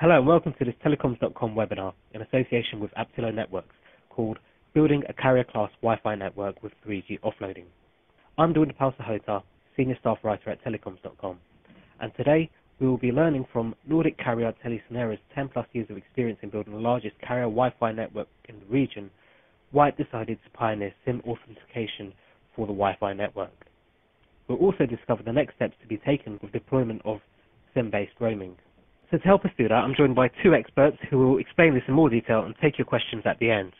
Hello and welcome to this telecoms.com webinar in association with Aptilo Networks called Building a Carrier Class Wi-Fi Network with 3G Offloading. I'm Dawin Sahota, Senior Staff Writer at telecoms.com and today we will be learning from Nordic carrier TeliaSonera's 10 plus years of experience in building the largest carrier Wi-Fi network in the region, why it decided to pioneer SIM authentication for the Wi-Fi network. We'll also discover the next steps to be taken with deployment of SIM-based roaming. So to help us do that, I'm joined by two experts who will explain this in more detail and take your questions at the end.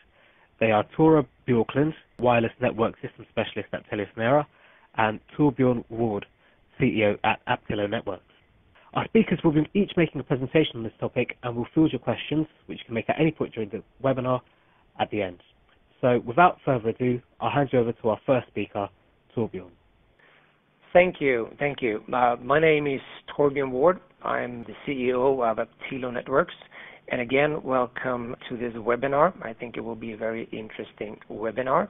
They are Tora Bjorklund, Wireless Network System Specialist at TeliaSonera, and Torbjorn Ward, CEO at Aptilo Networks. Our speakers will be each making a presentation on this topic and will field your questions, which you can make at any point during the webinar at the end. So without further ado, I'll hand you over to our first speaker, Torbjorn. Thank you. Thank you. Uh, my name is Torbjorn Ward. I'm the CEO of Aptilo Networks. And again, welcome to this webinar. I think it will be a very interesting webinar.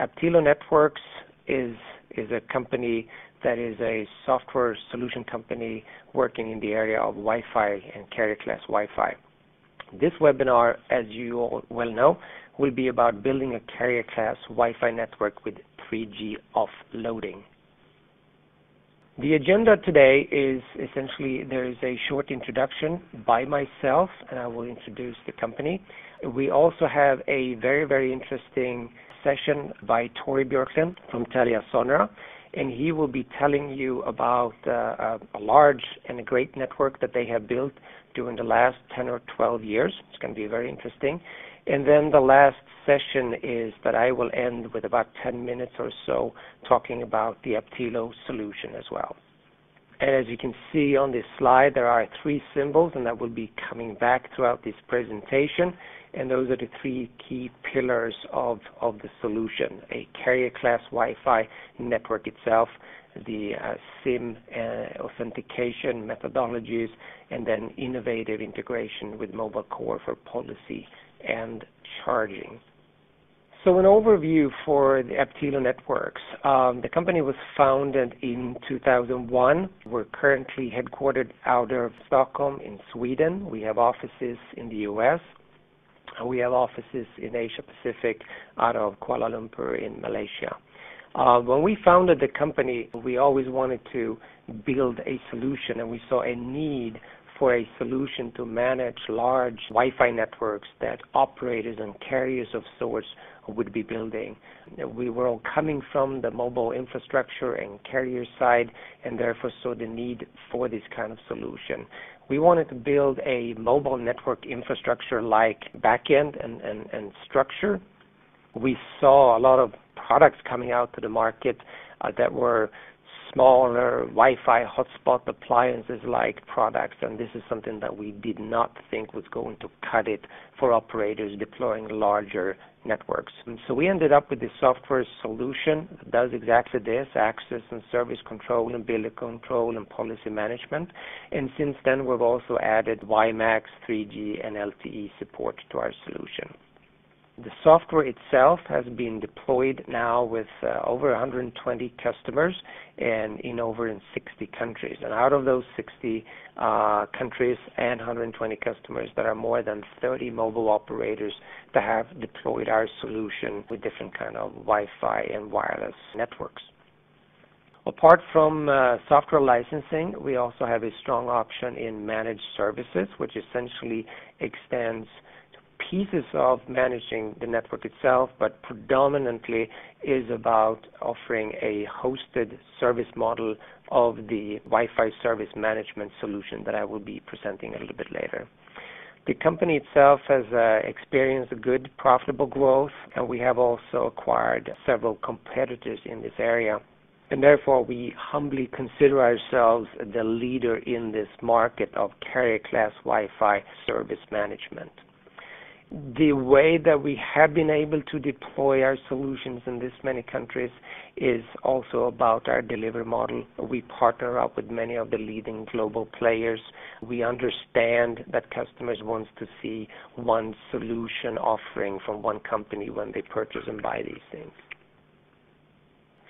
Aptilo Networks is is a company that is a software solution company working in the area of Wi-Fi and carrier class Wi-Fi. This webinar, as you all well know, will be about building a carrier class Wi-Fi network with 3G offloading. The agenda today is essentially there is a short introduction by myself, and I will introduce the company. We also have a very, very interesting session by Tori Bjorklund from TeliaSonera, and he will be telling you about uh, a large and a great network that they have built during the last 10 or 12 years. It's going to be very interesting. And then the last session is that I will end with about 10 minutes or so talking about the Aptilo solution as well. And as you can see on this slide, there are three symbols, and that will be coming back throughout this presentation. And those are the three key pillars of, of the solution, a carrier class Wi-Fi network itself, the uh, SIM uh, authentication methodologies, and then innovative integration with mobile core for policy and charging. So an overview for the Aptilo Networks. Um, the company was founded in 2001. We're currently headquartered out of Stockholm in Sweden. We have offices in the US. We have offices in Asia Pacific out of Kuala Lumpur in Malaysia. Uh, when we founded the company, we always wanted to build a solution and we saw a need for a solution to manage large Wi-Fi networks that operators and carriers of sorts would be building. We were all coming from the mobile infrastructure and carrier side, and therefore saw the need for this kind of solution. We wanted to build a mobile network infrastructure like backend and, and, and structure. We saw a lot of products coming out to the market uh, that were smaller Wi-Fi hotspot appliances like products, and this is something that we did not think was going to cut it for operators deploying larger networks. So we ended up with this software solution that does exactly this, access and service control and billing control and policy management. And since then, we've also added WiMAX, 3G, and LTE support to our solution. The software itself has been deployed now with uh, over 120 customers and in over 60 countries. And out of those 60 uh, countries and 120 customers, there are more than 30 mobile operators that have deployed our solution with different kind of Wi-Fi and wireless networks. Apart from uh, software licensing, we also have a strong option in managed services, which essentially extends pieces of managing the network itself, but predominantly is about offering a hosted service model of the Wi-Fi service management solution that I will be presenting a little bit later. The company itself has uh, experienced a good profitable growth, and we have also acquired several competitors in this area. And therefore, we humbly consider ourselves the leader in this market of carrier class Wi-Fi service management the way that we have been able to deploy our solutions in this many countries is also about our delivery model. We partner up with many of the leading global players. We understand that customers want to see one solution offering from one company when they purchase and buy these things.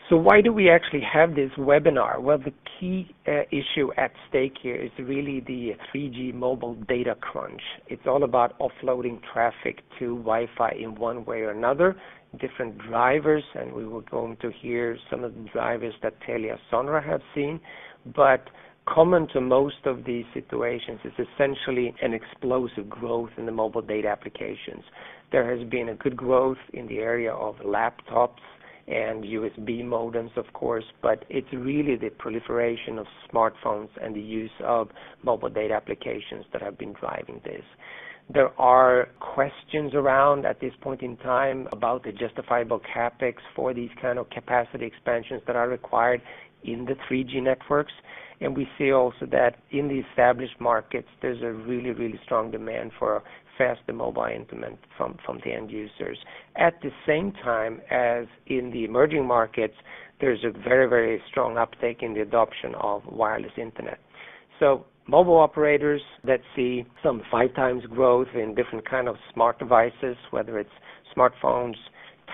So why do we actually have this webinar? Well, the key uh, issue at stake here is really the 3G mobile data crunch. It's all about offloading traffic to Wi-Fi in one way or another, different drivers, and we were going to hear some of the drivers that Telia Sonera have seen. But common to most of these situations is essentially an explosive growth in the mobile data applications. There has been a good growth in the area of laptops, and USB modems, of course, but it's really the proliferation of smartphones and the use of mobile data applications that have been driving this. There are questions around at this point in time about the justifiable capex for these kind of capacity expansions that are required in the 3G networks. And we see also that in the established markets, there's a really, really strong demand for faster mobile internet from the end users. At the same time as in the emerging markets, there's a very, very strong uptake in the adoption of wireless internet. So mobile operators that see some five times growth in different kind of smart devices, whether it's smartphones,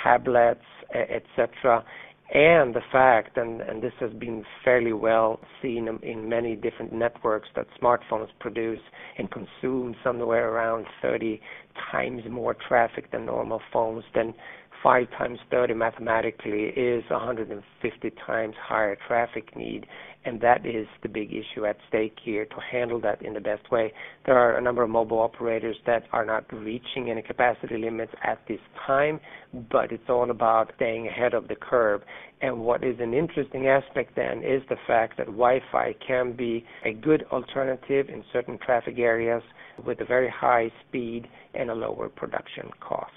tablets, etc., and the fact, and, and this has been fairly well seen in many different networks, that smartphones produce and consume somewhere around 30 times more traffic than normal phones, then 5 times 30 mathematically is 150 times higher traffic need, and that is the big issue at stake here to handle that in the best way. There are a number of mobile operators that are not reaching any capacity limits at this time, but it's all about staying ahead of the curve. And what is an interesting aspect then is the fact that Wi-Fi can be a good alternative in certain traffic areas with a very high speed and a lower production cost.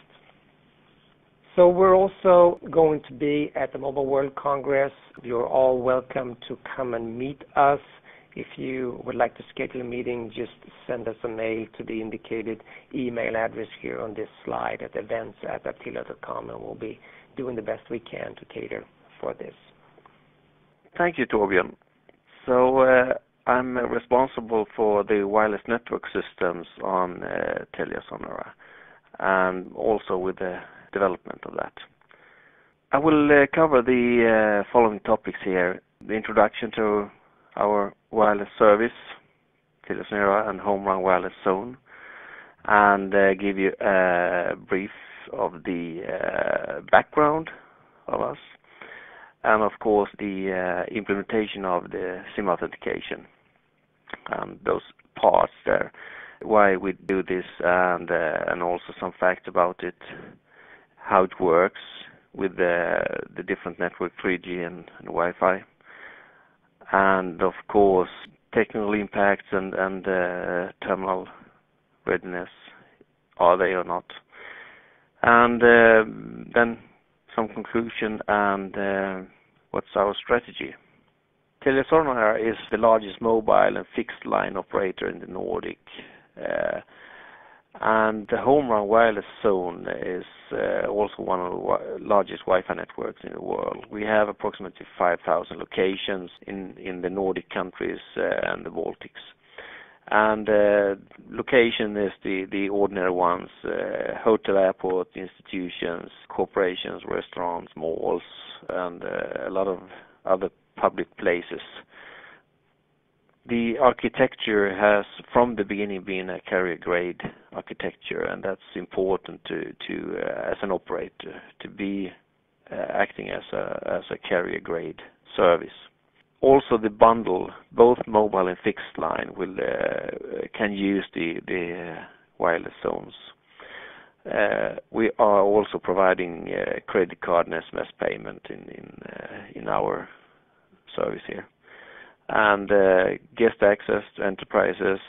So we're also going to be at the Mobile World Congress. You're all welcome to come and meet us. If you would like to schedule a meeting, just send us a mail to the indicated email address here on this slide at events at aptilo.com, and we'll be doing the best we can to cater for this. Thank you, Torbjörn. So uh, I'm responsible for the wireless network systems on uh, Telia Sonera, and also with the development of that. I will uh, cover the uh, following topics here: the introduction to our wireless service, Telia Sonera and Home Run Wireless Zone, and uh, give you a brief of the background of us, and of course the implementation of the SIM authentication and those parts there, why we do this, and also some facts about it how it works with the different network 3G and, Wi-Fi, and of course technical impacts and uh, terminal readiness are they or not, and uh, then some conclusion and uh, what's our strategy. Telia is the largest mobile and fixed line operator in the Nordic. And the Home Run Wireless Zone is uh, also one of the largest Wi-Fi networks in the world. We have approximately 5,000 locations in, in the Nordic countries uh, and the Baltics. And uh, location is the, the ordinary ones, uh, hotel, airport, institutions, corporations, restaurants, malls, and uh, a lot of other public places the architecture has from the beginning been a carrier grade architecture and that's important to to uh, as an operator to be uh, acting as a as a carrier grade service. Also the bundle both mobile and fixed line will uh, can use the the wireless zones. Uh, we are also providing uh, credit card and SMS payment in in uh, in our service here and guest access to enterprises.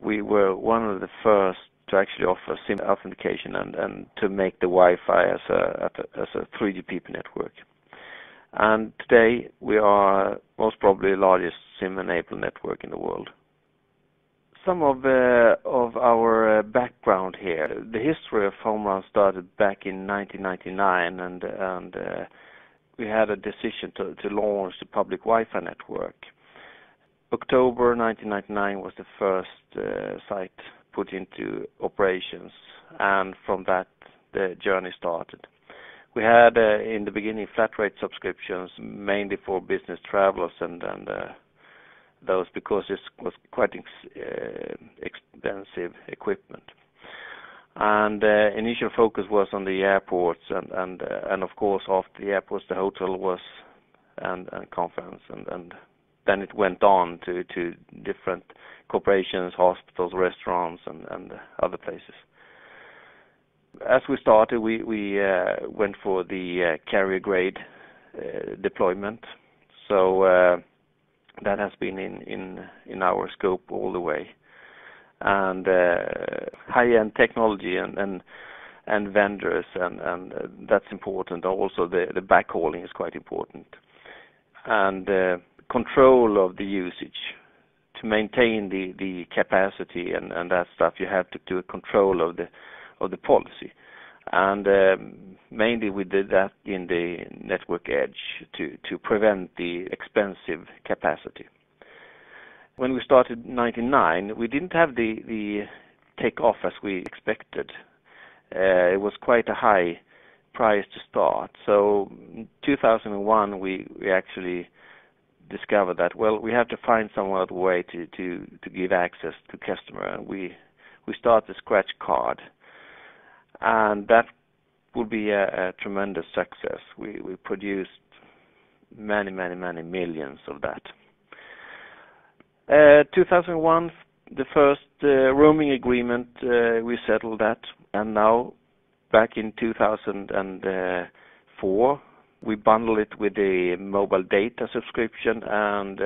We were one of the first to actually offer SIM authentication and, and to make the Wi-Fi as a as a 3GPP network. And today we are most probably the largest SIM-enabled network in the world. Some of uh, of our uh, background here. The history of Home Run started back in 1999, and and uh, we had a decision to, to launch the public Wi-Fi network. October 1999 was the first uh, site put into operations, and from that the journey started. We had uh, in the beginning flat rate subscriptions mainly for business travelers and uh, those because this was quite uh, expensive equipment. Initial focus was on the airports and and, and, of course after the airports, the hotel was and and conference and and then it went on to to different corporations, hospitals, restaurants and and other places. As we started, we we uh, went for the carrier grade deployment. So uh that has been in in in our scope all the way. And high-end technology and vendors and that's important. Also, the backhauling is quite important. And uh control of the usage to maintain the capacity and that stuff, you have to do a control of the policy. And um mainly we did that in the network edge to prevent the expensive capacity. When we started in 1999, we didn't have the the takeoff as we expected. Uh, It was quite a high price to start. So in 2001, we we actually discovered that, well, we have to find some other way to to to give access to customer. And we we start the scratch card, and that will be a a tremendous success. we We produced many many many millions of that. Uh, 2001, the first uh, roaming agreement, uh, we settled that. And now back in 2004, we bundled it with a mobile data subscription, and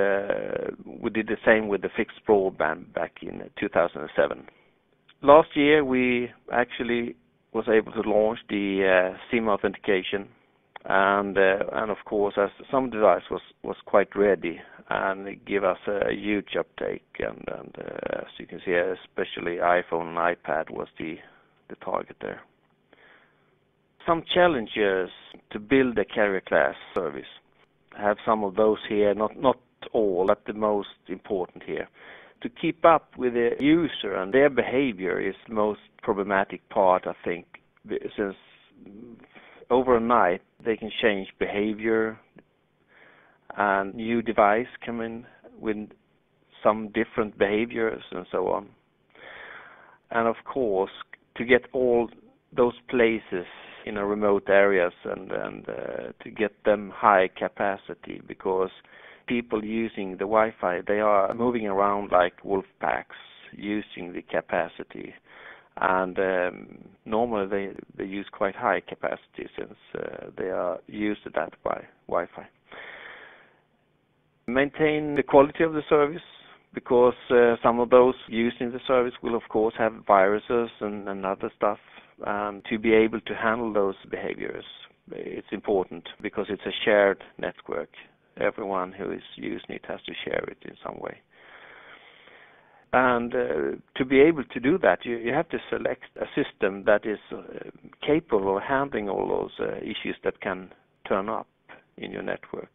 we did the same with the fixed broadband back in 2007. Last year, we actually was able to launch the SIM authentication and of course, as some device was was quite ready and give us a huge uptake. And uh as you can see, especially iPhone and iPad was the target there. Some challenges to build a carrier class service. I have some of those here, not not all, but the most important here. To keep up with the user and their behavior is the most problematic part, I think, since overnight they can change behavior and new device come in with some different behaviors and so on. And of course, to get all those places in remote areas and uh, to get them high capacity because people using the Wi-Fi, they are moving around like wolf packs using the capacity. And um, normally they use quite high capacity since uh, they are used to that by Wi-Fi. Maintain the quality of the service because uh, some of those using the service will of course have viruses and other stuff. Um, to be able to handle those behaviors, it's important because it's a shared network. Everyone who is using it has to share it in some way. And uh, to be able to do that, you have to select a system that is uh, capable of handling all those issues that can turn up in your network.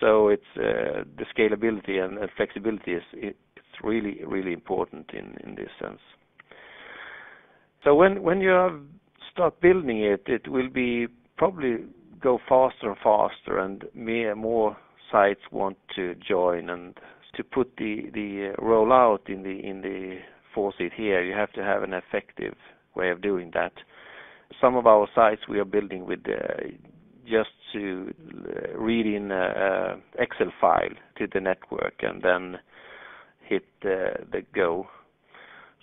So it's uh, the scalability and flexibility is really really important in this sense. So when you start building it it will be probably go faster and faster and more sites want to join. And to put the rollout in the forecast here, you have to have an effective way of doing that. Some of our sites we are building with uh, just to uh, read in a Excel file to the network and then hit uh, the go.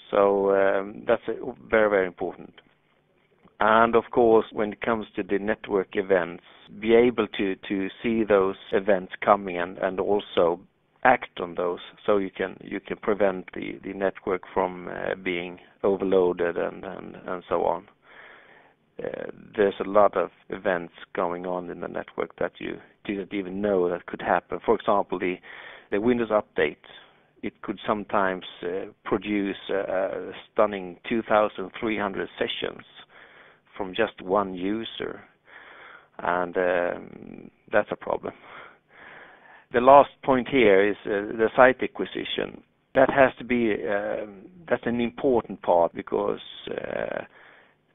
So um, that's uh, very very important. And of course, when it comes to the network events, be able to to see those events coming and and also act on those so you can you can prevent the the network from being overloaded and, and, and so on. Uh, there's a lot of events going on in the network that you didn't even know that could happen. For example, the Windows update, it could sometimes uh, produce a stunning 2,300 sessions from just one user, and um, that's a problem. The last point here is uh, the site acquisition. That has to be um, that's an important part because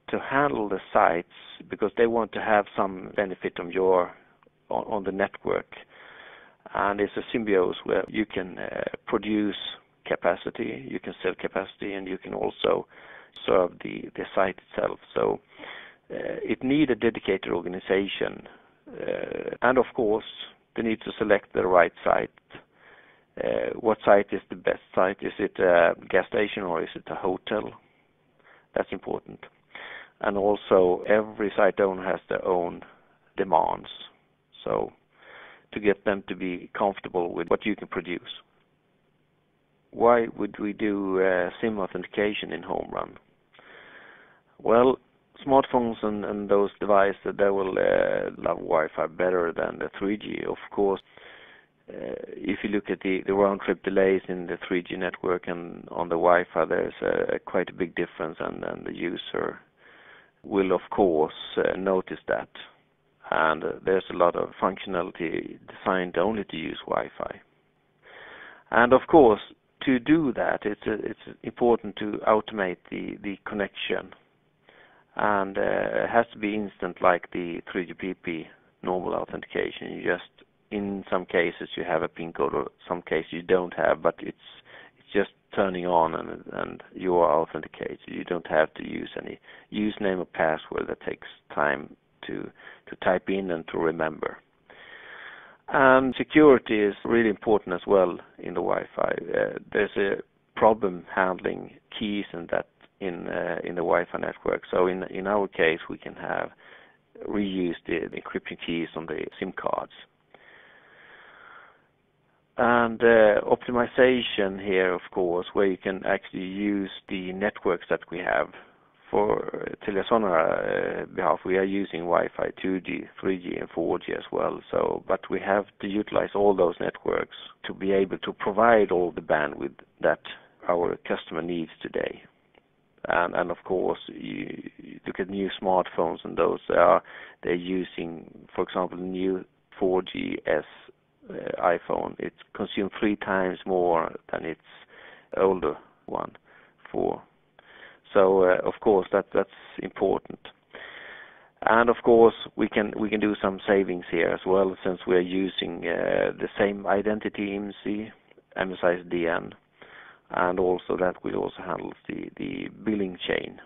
to handle the sites because they want to have some benefit on your on, on the network. And it's a symbiosis where you can uh, produce capacity, you can sell capacity, and you can also serve the, the site itself. So uh, it needs a dedicated organization. Uh, and of course, they need to select the right site. Uh, what site is the best site? Is it a gas station or is it a hotel? That's important. And also, every site owner has their own demands. So to get them to be comfortable with what you can produce. Why would we do uh, SIM authentication in home run? Well, smartphones and, and those devices they will uh, love Wi-Fi better than the 3G, of course. Uh, if you look at the, the round trip delays in the 3G network and on the Wi-Fi, there's a, quite a big difference, and, and the user will, of course, uh, notice that. And uh, there's a lot of functionality designed only to use Wi-Fi. And of course, to do that, it's it's important to automate the the connection, and uh, it has to be instant, like the 3GPP normal authentication. You just in some cases you have a PIN code, or some cases you don't have, but it's it's just turning on and and you are authenticated. You don't have to use any username or password that takes time to to type in and to remember. And security is really important as well in the Wi-Fi. Uh, there's a problem handling keys and that in uh, in the Wi-Fi network. So in in our case, we can have reuse the, the encryption keys on the SIM cards. And uh, optimization here, of course, where you can actually use the networks that we have for TeliaSonera uh, behalf, we are using Wi-Fi 2G, 3G, and 4G as well. So, but we have to utilize all those networks to be able to provide all the bandwidth that our customer needs today. And, and of course, you, look at new smartphones, and those are they're using, for example, new 4GS uh, iPhone. It consumes three times more than its older one, for so uh, of course that that's important. And of course we can we can do some savings here as well since we are using uh, the same identity IMSI, MSISDN, and also that will also handle the the billing chain.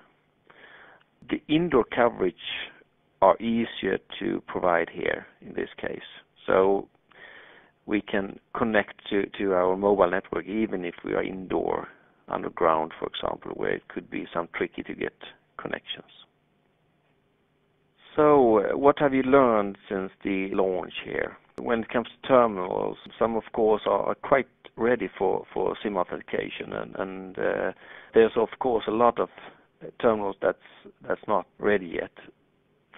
The indoor coverage are easier to provide here in this case. So we can connect to, to our mobile network even if we are indoor underground, for example, where it could be some tricky to get connections. So, uh, what have you learned since the launch here? When it comes to terminals, some of course are quite ready for, for SIM authentication, and, and uh, there's of course a lot of terminals that's that's not ready yet.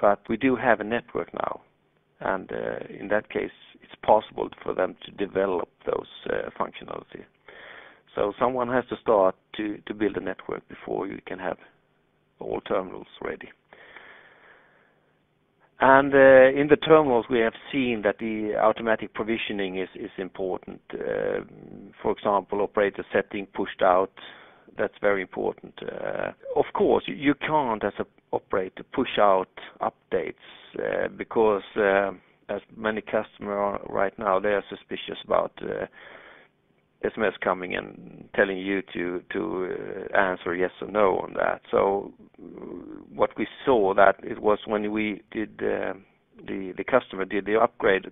But we do have a network now, and uh, in that case, it's possible for them to develop those uh, functionality. So someone has to start to, build a network before you can have all terminals ready. And uh, in the terminals, we have seen that the automatic provisioning is, important. Uh, for example, operator setting pushed out, that's very important. Of course, you, can't, as an operator, push out updates because, as many customers are right now, they are suspicious about uh, SMS coming and telling you to to uh, answer yes or no on that. So what we saw that it was when we did uh, the customer did the upgrade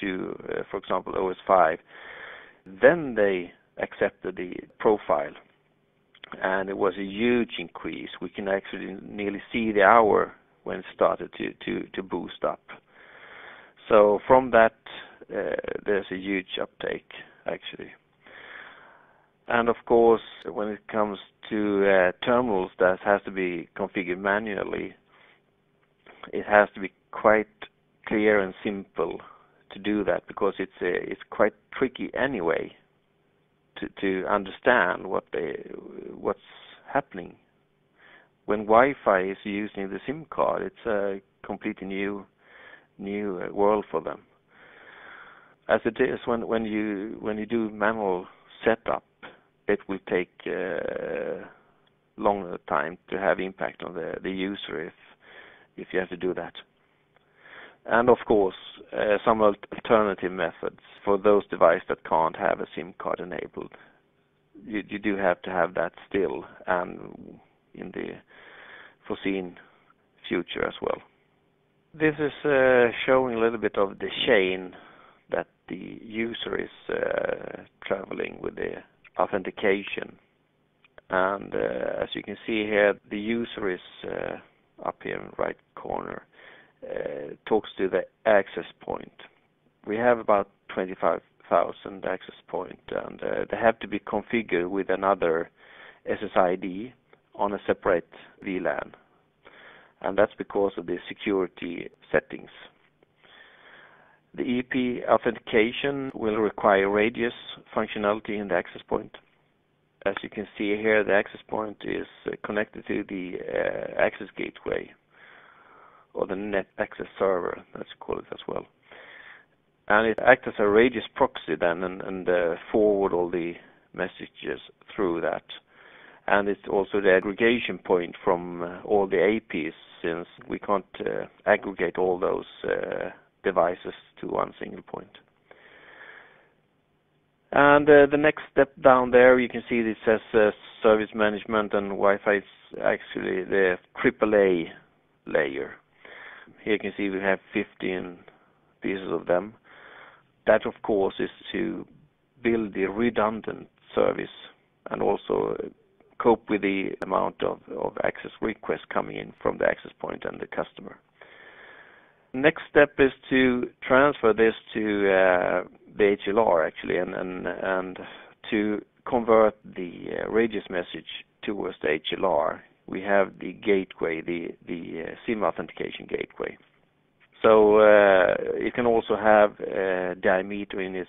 to, uh, for example, OS 5, then they accepted the profile, and it was a huge increase. We can actually nearly see the hour when it started to boost up. So from that, uh, there's a huge uptake actually. And of course, when it comes to uh, terminals that has to be configured manually, it has to be quite clear and simple to do that because it's uh, it's quite tricky anyway to to understand what they what's happening. When Wi-Fi is using the SIM card, it's a completely new new uh, world for them. As it is when when you when you do manual setup, it will take uh, longer time to have impact on the, the user if if you have to do that. And of course, uh, some alternative methods for those devices that can't have a SIM card enabled. You, you do have to have that still and in the foreseen future as well. This is uh, showing a little bit of the chain that the user is uh, traveling with the authentication. And uh, as you can see here, the user is up here in the right corner, talks to the access point. We have about 25,000 access points, point, and they have to be configured with another SSID on a separate VLAN. And that's because of the security settings. The EAP authentication will require radius functionality in the access point. As you can see here, the access point is connected to the uh, access gateway or the net access server, let's call it as well. And it acts as a radius proxy then and, and uh, forward all the messages through that. And it's also the aggregation point from uh, all the APs since we can't uh, aggregate all those uh, devices to one single point. And the next step down there, you can see this says service management and Wi-Fi is actually the AAA layer. Here you can see we have 15 pieces of them. That, of course, is to build the redundant service and also cope with the amount of, access requests coming in from the access point and the customer. Next step is to transfer this to uh, the HLR actually, and, to convert the uh, radius message towards the HLR. We have the gateway, the uh, SIM authentication gateway. So you can also have uh, diameter in it,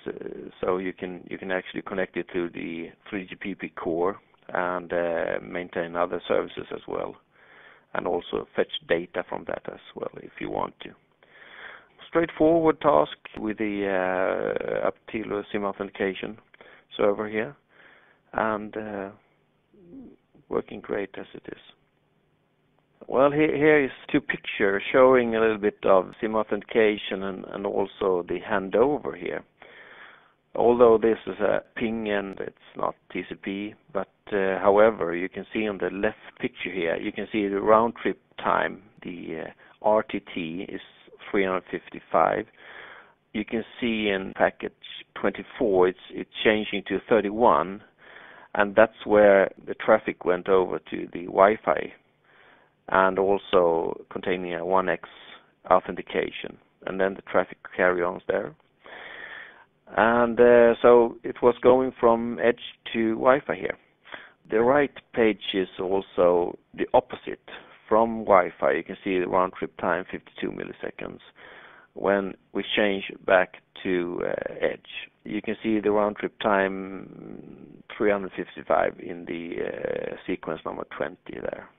so you can you can actually connect it to the 3GPP core and uh, maintain other services as well, and also fetch data from that as well if you want to straightforward task with the uh, Aptilo SIM authentication server here, and uh, working great as it is. Well, here, is two pictures showing a little bit of SIM authentication and also the handover here. Although this is a ping and it's not TCP, but uh, however, you can see on the left picture here, you can see the round trip time. The uh, RTT is 355. You can see in package 24, it's it's changing to 31, and that's where the traffic went over to the Wi-Fi, and also containing a 1x authentication, and then the traffic carry on there. And uh, so it was going from edge to Wi-Fi here. The right page is also the opposite from Wi-Fi, you can see the round trip time 52 milliseconds. When we change back to uh, Edge, you can see the round trip time 355 in the uh, sequence number 20 there.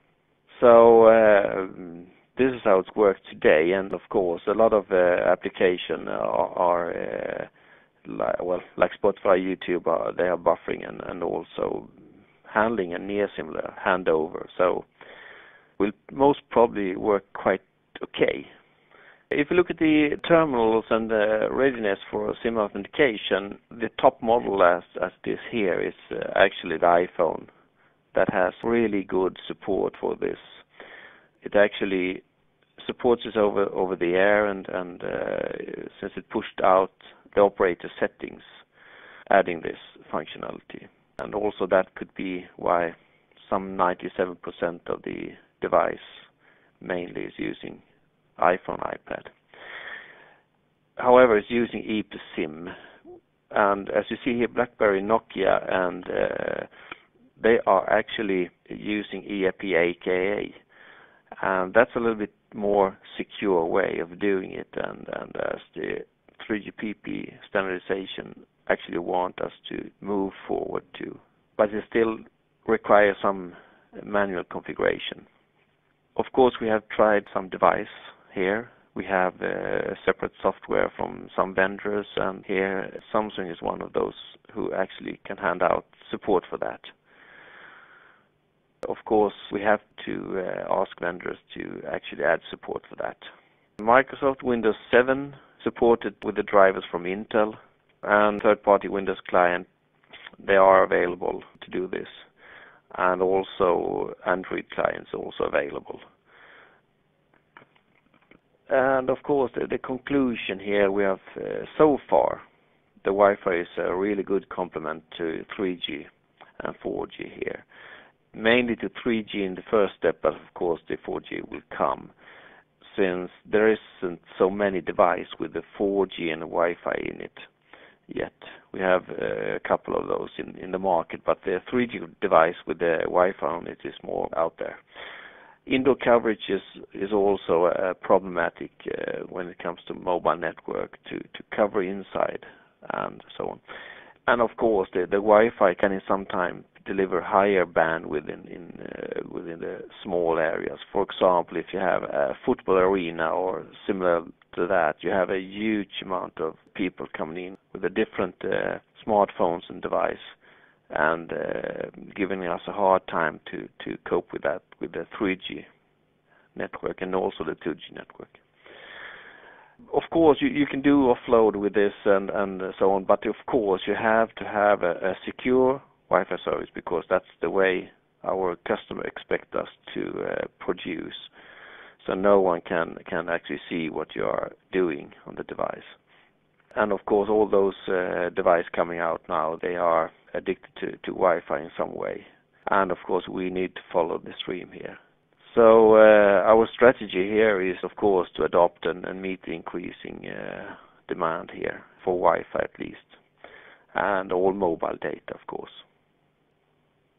So uh, this is how it works today, and of course, a lot of uh, applications are, are uh, like, well, like Spotify, YouTube, are, they are buffering and, and also handling a near similar handover. So will most probably work quite okay. If you look at the terminals and the readiness for SIM authentication, the top model as as this here is uh, actually the iPhone that has really good support for this. It actually supports this over over the air and and uh, since it pushed out the operator settings, adding this functionality, and also that could be why some 97% of the device mainly is using iPhone, iPad. However, it's using EAP-SIM, and as you see here, BlackBerry, Nokia, and uh, they are actually using EAP-AKA, and that's a little bit more secure way of doing it. And, and as the 3GPP standardization actually want us to move forward to, but it still requires some manual configuration. Of course, we have tried some device here. We have uh, separate software from some vendors, and here Samsung is one of those who actually can hand out support for that. of course, we have to ask vendors to actually add support for that. Microsoft Windows 7 supported with the drivers from Intel and third-party Windows client, they are available to do this. And also Android clients are also available. And of course, the, the conclusion here we have uh, so far, the Wi-Fi is a really good complement to 3G and 4G here. Mainly to 3G in the first step, but of course the 4G will come since there isn't so many devices with the 4G and the Wi-Fi in it yet. We have uh, a couple of those in, the market, but the 3G device with the Wi-Fi on it is more out there. Indoor coverage is, also uh, problematic uh, when it comes to mobile network to, cover inside and so on. And of course, the, Wi-Fi can in some time deliver higher bandwidth uh, within the small areas. For example, if you have a football arena or similar to that, you have a huge amount of people coming in with a different uh, smartphones and device and uh, giving us a hard time to, cope with that with the 3G network and also the 2G network. Of course, you, can do offload with this and, so on, but of course you have to have a secure Wi-Fi service because that's the way our customer expect us to uh, produce. So no one can actually see what you are doing on the device. And of course, all those uh, devices coming out now, they are addicted to, Wi-Fi in some way. And of course, we need to follow the stream here. So uh, our strategy here is, of course, to adopt and, meet the increasing demand here for Wi-Fi at least, and all mobile data, of course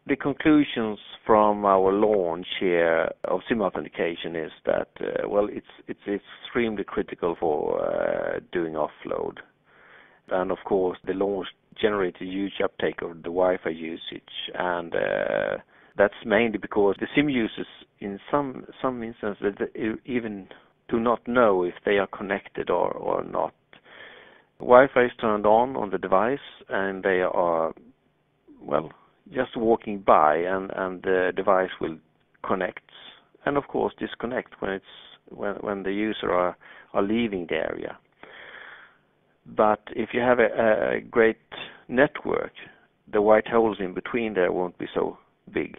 the conclusions from our launch here of SIM authentication is that, uh, well, it's it's extremely critical for uh, doing offload. and Of course, the launch generated huge uptake of the Wi-Fi usage, and uh, that's mainly because the SIM users, in some some instances, even do not know if they are connected or or not. Wi-Fi is turned on on the device, and they are, well, just walking by and, and the device will connect and of course disconnect when it's when when the user are are leaving the area. But if you have a, a great network, the white holes in between there won't be so big.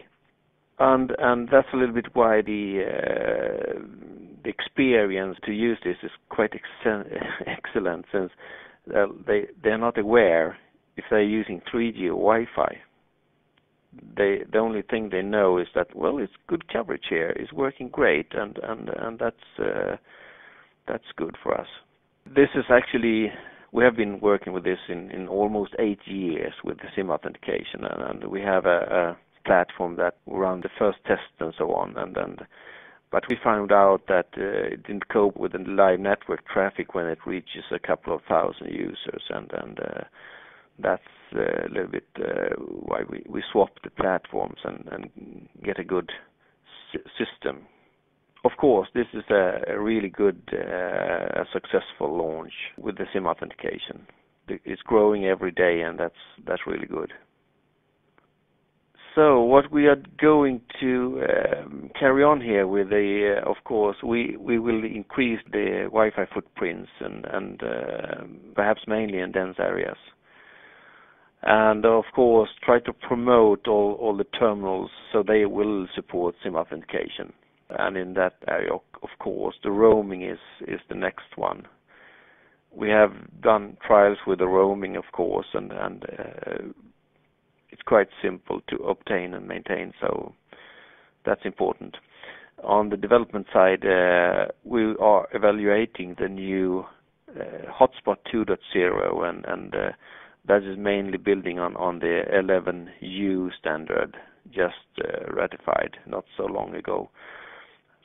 And and that's a little bit why the uh, the experience to use this is quite ex- excellent since uh, they they're not aware if they're using 3G or Wi-Fi they the only thing they know is that well it's good coverage here it's working great and and and that's uh, that's good for us. This is actually we have been working with this in in almost eight years with the sim authentication and, and we have a, a platform that run the first tests and so on and and but we found out that uh, it didn't cope with the live network traffic when it reaches a couple of thousand users and and uh, that's uh, a little bit uh, why we, swap the platforms and, get a good system. Of course, this is a, really good, uh, successful launch with the SIM authentication. It's growing every day, and that's that's really good. So what we are going to um, carry on here with the, of course, we will increase the Wi-Fi footprints and perhaps mainly in dense areas and of course try to promote all, all the terminals so they will support SIM authentication. And in that area, of course, the roaming is, is the next one. We have done trials with the roaming, of course, and, and uh, it's quite simple to obtain and maintain, so that's important. On the development side, uh, we are evaluating the new uh, Hotspot 2.0 and, and uh, that is mainly building on the 11U standard, just uh, ratified not so long ago.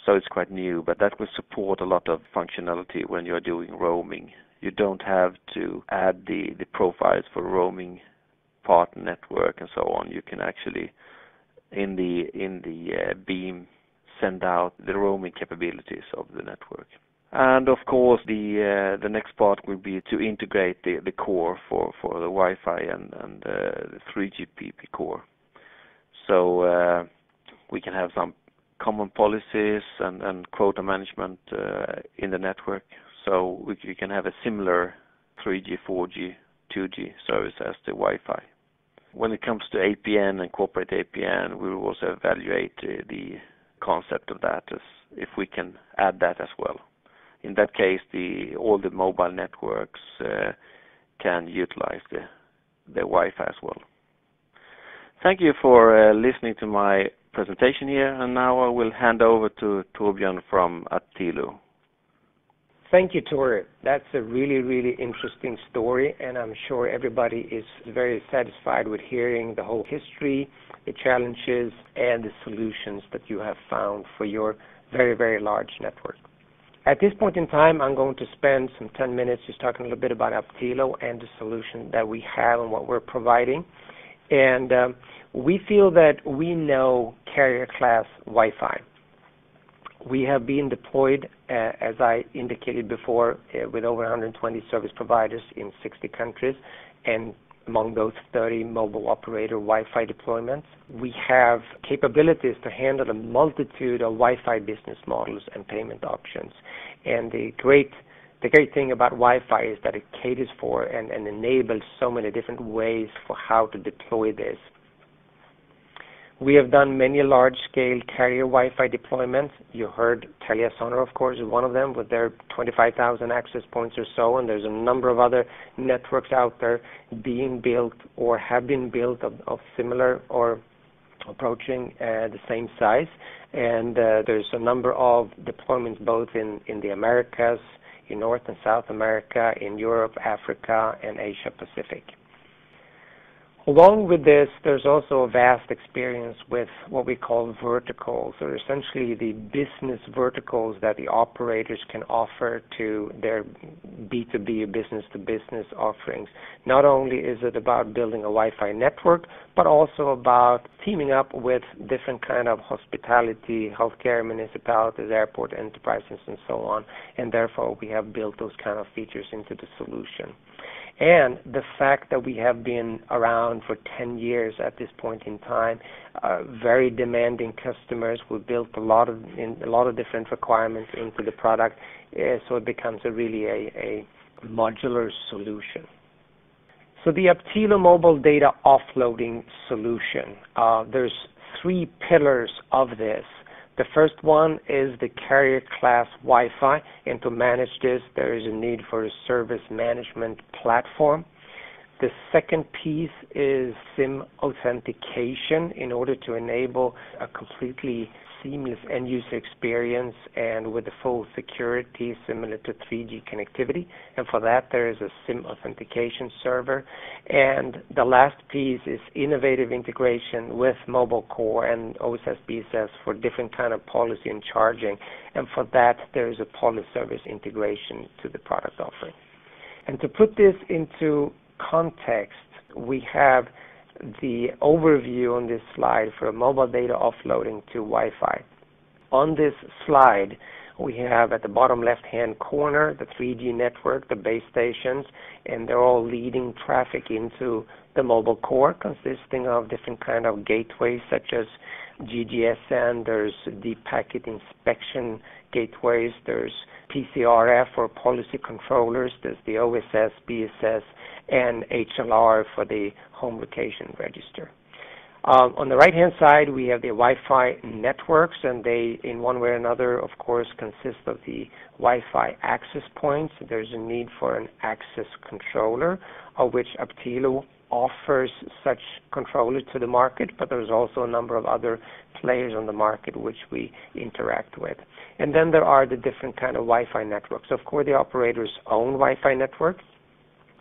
So It's quite new, but that will support a lot of functionality when you're doing roaming. You don't have to add the profiles for roaming partner network and so on. You can actually, in the in the uh, beam, send out the roaming capabilities of the network. And Of course, the uh, the next part will be to integrate the the core for for the Wi-Fi and and uh, the 3GPP core. So uh, we can have some common policies and, and quota management in the network. So we, can have a similar 3G, 4G, 2G service as the Wi-Fi. When it comes to APN and corporate APN, we will also evaluate the concept of that as if we can add that as well. In that case, the all the mobile networks uh, can utilize the Wi-Fi as well. Thank you for uh, listening to my presentation here, and now I will hand over to Torbjörn from Aptilo. Thank you, Tori. That's a really, really interesting story, and I'm sure everybody is very satisfied with hearing the whole history, the challenges, and the solutions that you have found for your very, very large network. At this point in time, I'm going to spend some 10 minutes just talking a little bit about Aptilo and the solution that we have and what we're providing. And um, we feel that we know carrier class Wi-Fi. We have been deployed, uh, as I indicated before, uh, with over 120 service providers in 60 countries, and among those 30 mobile operator Wi-Fi deployments. We have capabilities to handle a multitude of Wi-Fi business models and payment options. And the great the great thing about Wi-Fi is that it caters for and, and enables so many different ways for how to deploy this we have done many large-scale carrier Wi-Fi deployments. You heard TeliaSonera, of course, is one of them with their 25,000 access points or so, and there's a number of other networks out there being built or have been built of, similar or approaching uh, the same size. And uh, there's a number of deployments both in the Americas, in North and South America, in Europe, Africa, and Asia Pacific. Along with this, there's also a vast experience with what we call verticals, or essentially the business verticals that the operators can offer to their B2B or business-to-business offerings. Not only is it about building a Wi-Fi network, but also about teaming up with different kind of hospitality, healthcare, municipalities, airport enterprises, and so on. And therefore, we have built those kind of features into the solution and the fact that we have been around for 10 years at this point in time, uh, very demanding customers. We built a lot of in, a lot of different requirements into the product, uh, so it becomes a really a, a modular solution. So the Aptilo mobile data offloading solution. Uh, there's three pillars of this. The first one is the carrier class Wi-Fi, and to manage this, there is a need for a service management platform. The second piece is SIM authentication in order to enable a completely seamless end user experience and with the full security similar to 3G connectivity. And for that, there is a SIM authentication server. And the last piece is innovative integration with mobile core and OSS BSS for different kind of policy and charging. And for that, there is a policy service integration to the product offering. And to put this into context, we have the overview on this slide for mobile data offloading to Wi-Fi. On this slide, we have at the bottom left-hand corner the 3G network, the base stations, and they're all leading traffic into the mobile core consisting of different kind of gateways such as GGSN, there's deep packet inspection gateways, there's PCRF or policy controllers, there's the OSS, BSS, and HLR for the home location register. Um, on the right-hand side, we have the Wi-Fi networks, and they, in one way or another, of course, consist of the Wi-Fi access points. There's a need for an access controller, of which Aptilo offers such controller to the market, but there's also a number of other players on the market which we interact with. And then there are the different kind of Wi-Fi networks. Of course, the operators own Wi-Fi networks.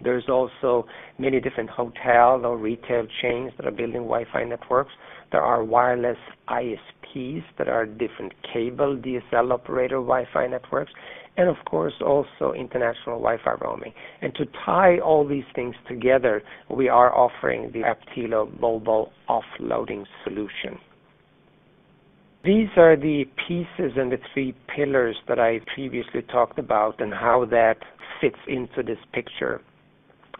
There's also many different hotel or retail chains that are building Wi-Fi networks. There are wireless ISPs that are different cable DSL operator Wi-Fi networks, and of course also international Wi-Fi roaming. And to tie all these things together, we are offering the Aptilo mobile offloading solution. These are the pieces and the three pillars that I previously talked about and how that fits into this picture.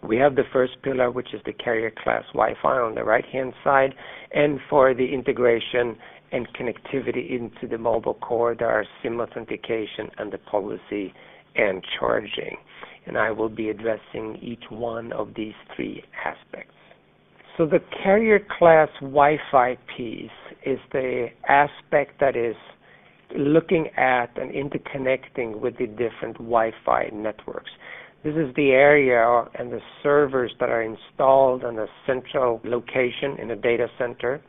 We have the first pillar, which is the carrier class Wi-Fi on the right-hand side, and for the integration and connectivity into the mobile are SIM authentication and the policy and charging. And I will be addressing each one of these three aspects. So the carrier class Wi-Fi piece is the aspect that is looking at and interconnecting with the different Wi-Fi networks. This is the area and the servers that are installed in a central location in a data center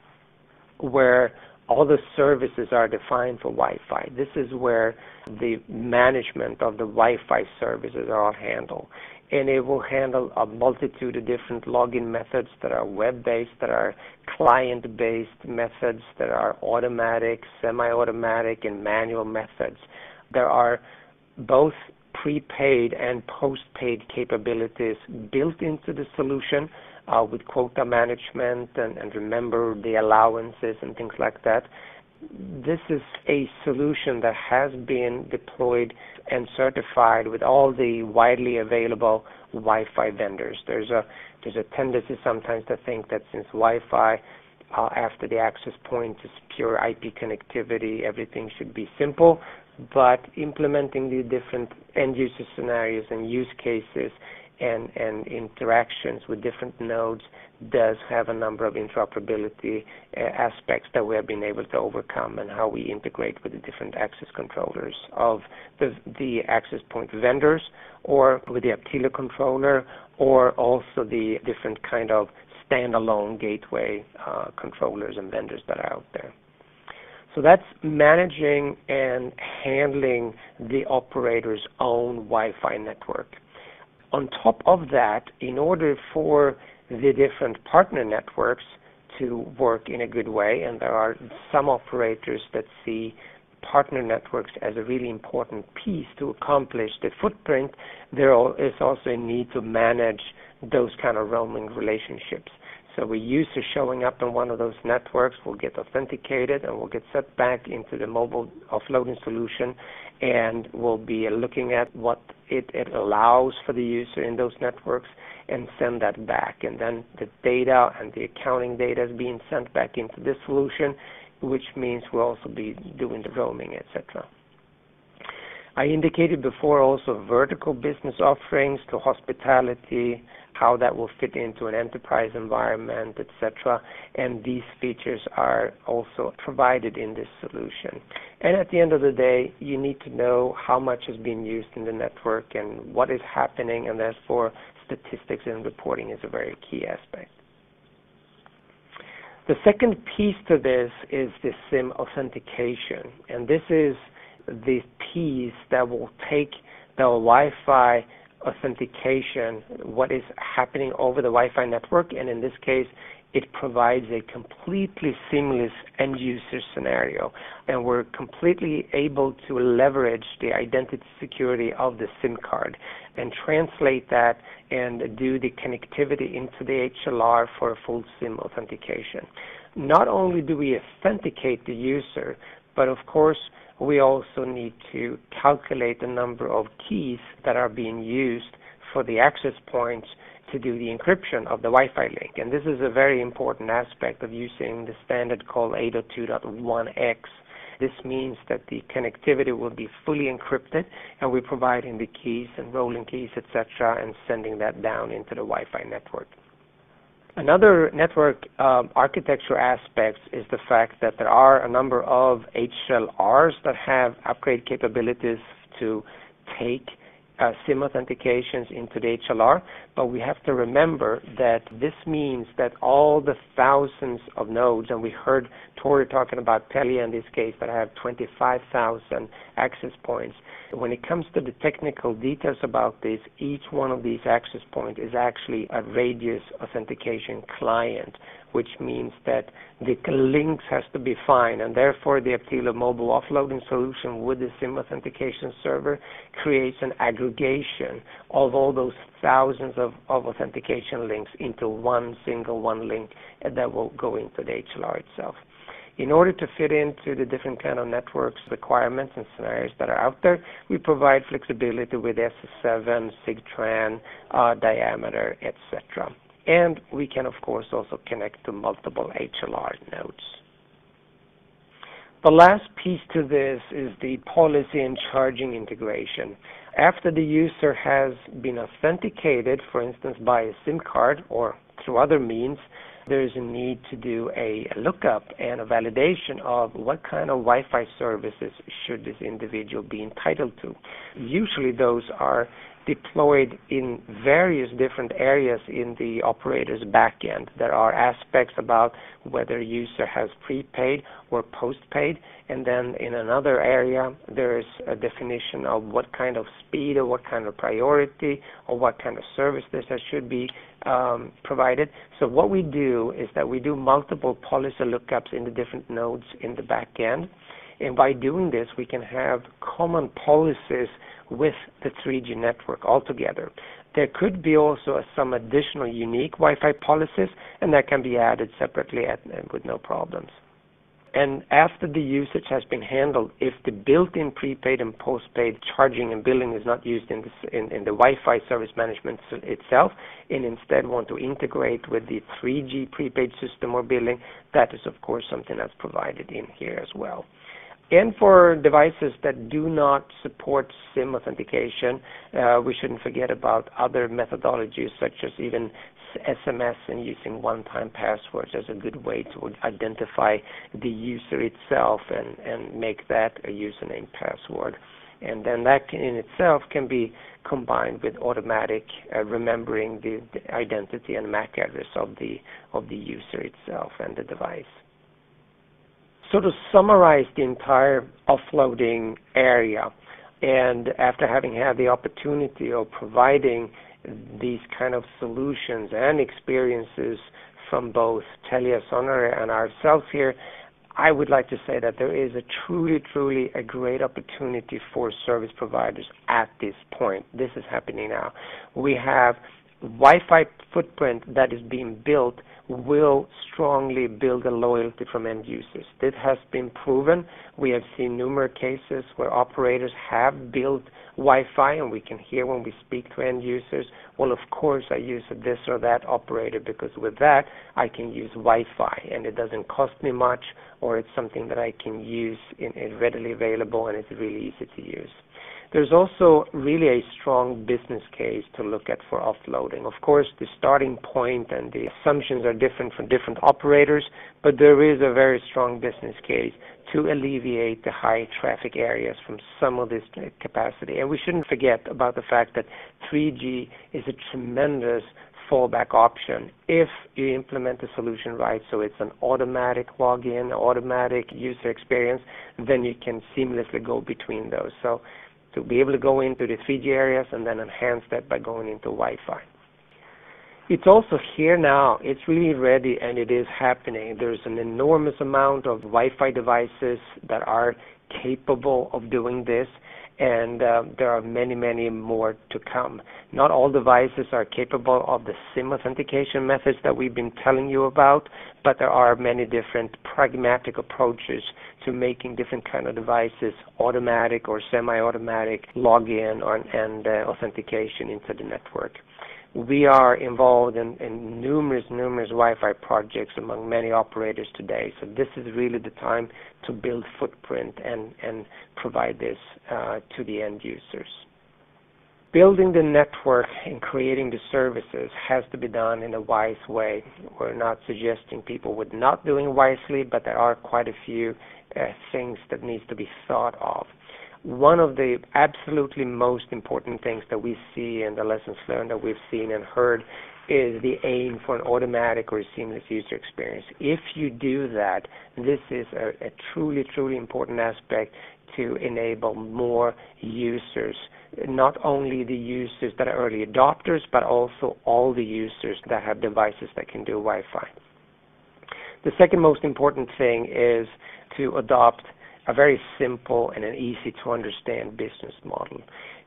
where all the services are defined for Wi-Fi. This is where the management of the Wi-Fi services are all handled. And it will handle a multitude of different login methods that are web-based, that are client-based methods, that are automatic, semi-automatic, and manual methods. There are both prepaid and postpaid capabilities built into the solution with quota management and, and remember the allowances and things like that. This is a solution that has been deployed and certified with all the widely available Wi-Fi vendors. There's a there's a tendency sometimes to think that since Wi-Fi uh, after the access point is pure IP connectivity, everything should be simple. But implementing the different end user scenarios and use cases and, interactions with different nodes does have a number of interoperability uh, aspects that we have been able to overcome and how we integrate with the different access controllers of the, access point vendors or with the Aptilo controller or also the different kind of standalone gateway uh, controllers and vendors that are out there. So that's managing and handling the operator's own Wi-Fi network. On top of that, in order for the different partner networks to work in a good way, and there are some operators that see partner networks as a really important piece to accomplish the footprint, there is also a need to manage those kind of roaming relationships. So a user showing up on one of those networks will get authenticated and will get set back into the mobile offloading solution and we'll be looking at what it, it allows for the user in those networks and send that back. And then the data and the accounting data is being sent back into this solution, which means we'll also be doing the roaming, etc. I indicated before also vertical business offerings to hospitality, how that will fit into an enterprise environment, etc. And these features are also provided in this solution. And at the end of the day, you need to know how much is being used in the network and what is happening, and therefore statistics and reporting is a very key aspect. The second piece to this is the SIM authentication, and this is the piece that will take the Wi-Fi authentication, what is happening over the Wi-Fi network, and in this case, it provides a completely seamless end user scenario. And we're completely able to leverage the identity security of the SIM card and translate that and do the connectivity into the HLR for a full SIM authentication. Not only do we authenticate the user, but of course, we also need to calculate the number of keys that are being used for the access points to do the encryption of the Wi-Fi link. And this is a very important aspect of using the standard called 802.1x. This means that the connectivity will be fully encrypted, and we're providing the keys and rolling keys, etc., and sending that down into the Wi-Fi network. Another network um, architecture aspect is the fact that there are a number of HLRs that have upgrade capabilities to take Uh, SIM authentications into the HLR, but we have to remember that this means that all the thousands of nodes, and we heard Tori talking about Telia in this case that have 25,000 access points. When it comes to the technical details about this, each one of these access points is actually a radius authentication client which means that the links has to be fine, and therefore the Aptilo mobile offloading solution with the SIM authentication server creates an aggregation of all those thousands of, of authentication links into one single one link that will go into the HLR itself. In order to fit into the different kind of networks requirements and scenarios that are out there, we provide flexibility with SS7, SIGTRAN, uh, diameter, etc and we can of course also connect to multiple HLR nodes. The last piece to this is the policy and charging integration. After the user has been authenticated, for instance, by a SIM card or through other means, there is a need to do a lookup and a validation of what kind of Wi-Fi services should this individual be entitled to. Usually those are deployed in various different areas in the operator's backend. There are aspects about whether user has prepaid or postpaid, and then in another area there is a definition of what kind of speed or what kind of priority or what kind of service this should be um, provided. So what we do is that we do multiple policy lookups in the different nodes in the backend. And by doing this, we can have common policies with the 3G network altogether. There could be also some additional unique Wi-Fi policies, and that can be added separately at, with no problems. And after the usage has been handled, if the built-in prepaid and postpaid charging and billing is not used in, in, in the Wi-Fi service management itself, and instead want to integrate with the 3G prepaid system or billing, that is of course something that's provided in here as well. And for devices that do not support SIM authentication, uh, we shouldn't forget about other methodologies such as even SMS and using one-time passwords as a good way to identify the user itself and, and make that a username password. And then that can, in itself can be combined with automatic uh, remembering the, the identity and MAC address of the of the user itself and the device sort of summarize the entire offloading area. And after having had the opportunity of providing these kind of solutions and experiences from both Telia Sonera and ourselves here, I would like to say that there is a truly, truly a great opportunity for service providers at this point. This is happening now. We have Wi-Fi footprint that is being built will strongly build a loyalty from end users. This has been proven. We have seen numerous cases where operators have built Wi-Fi, and we can hear when we speak to end users, well, of course, I use this or that operator because with that I can use Wi-Fi, and it doesn't cost me much, or it's something that I can use in readily available and it's really easy to use. There's also really a strong business case to look at for offloading. Of course, the starting point and the assumptions are different for different operators, but there is a very strong business case to alleviate the high traffic areas from some of this capacity. And we shouldn't forget about the fact that 3G is a tremendous fallback option if you implement the solution right so it's an automatic login, automatic user experience, then you can seamlessly go between those. So to be able to go into the 3G areas and then enhance that by going into Wi-Fi. It's also here now. It's really ready and it is happening. There's an enormous amount of Wi-Fi devices that are capable of doing this and uh, there are many, many more to come. Not all devices are capable of the SIM authentication methods that we've been telling you about, but there are many different pragmatic approaches to making different kind of devices automatic or semi-automatic login or, and uh, authentication into the network. We are involved in, in numerous, numerous Wi-Fi projects among many operators today. So this is really the time to build footprint and, and provide this uh, to the end users. Building the network and creating the services has to be done in a wise way. We're not suggesting people would not doing wisely, but there are quite a few uh, things that needs to be thought of one of the absolutely most important things that we see in the lessons learned that we've seen and heard is the aim for an automatic or seamless user experience. If you do that, this is a, a truly, truly important aspect to enable more users, not only the users that are early adopters, but also all the users that have devices that can do Wi-Fi. The second most important thing is to adopt a very simple and an easy to understand business model.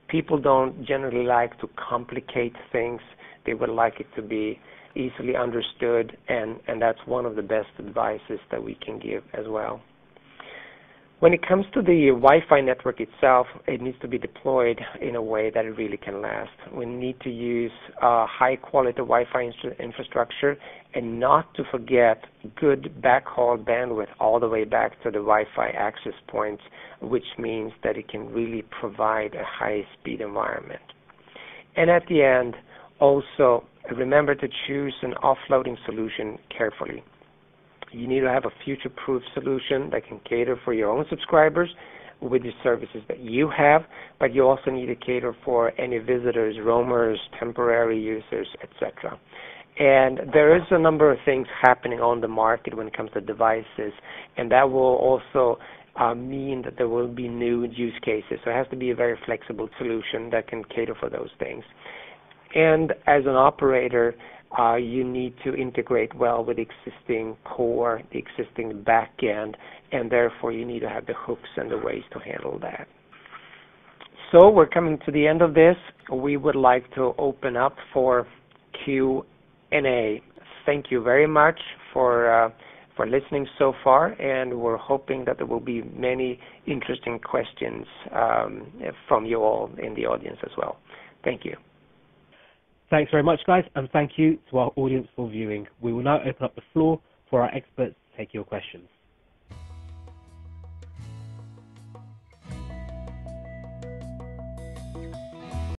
People don't generally like to complicate things. They would like it to be easily understood, and, and that's one of the best advices that we can give as well. When it comes to the Wi-Fi network itself, it needs to be deployed in a way that it really can last. We need to use uh, high-quality Wi-Fi infrastructure and not to forget good backhaul bandwidth all the way back to the Wi-Fi access points, which means that it can really provide a high-speed environment. And at the end, also remember to choose an offloading solution carefully. You need to have a future-proof solution that can cater for your own subscribers with the services that you have, but you also need to cater for any visitors, roamers, temporary users, etc. And there is a number of things happening on the market when it comes to devices, and that will also uh, mean that there will be new use cases. So it has to be a very flexible solution that can cater for those things. And as an operator, you need to integrate well with existing core, the existing backend, and therefore you need to have the hooks and the ways to handle that. So we're coming to the end of this. We would like to open up for Q&A. Thank you very much for uh, for listening so far, and we're hoping that there will be many interesting questions um, from you all in the audience as well. Thank you. Thanks very much, guys, and thank you to our audience for viewing. We will now open up the floor for our experts to take your questions.